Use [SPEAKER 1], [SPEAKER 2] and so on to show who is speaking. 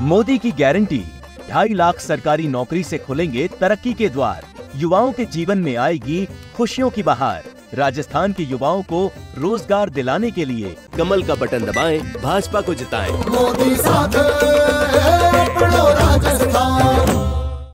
[SPEAKER 1] मोदी की गारंटी, ढाई लाख सरकारी नौकरी से खुलेंगे तरक्की के द्वार। युवाओं के जीवन में आएगी खुशियों की बहार। राजस्थान के युवाओं को रोज़गार दिलाने के लिए कमल का बटन दबाएँ, भाजपा को जिताएँ।
[SPEAKER 2] मोदी साथ